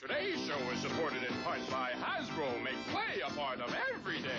Today's show is supported in part by Hasbro. Make play a part of every day.